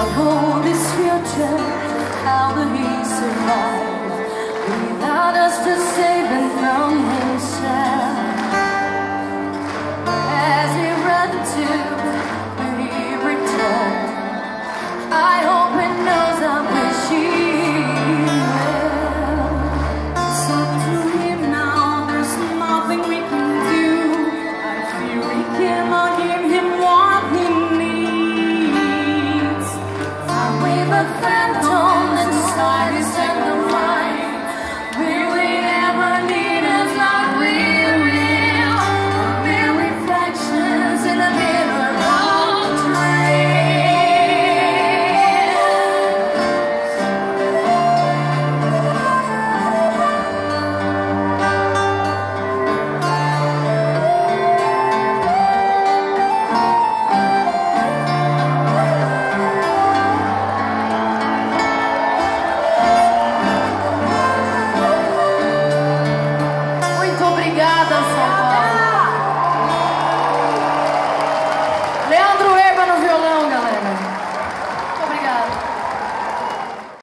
What hold this future? How will he survive? outside. Obrigada, Senhor.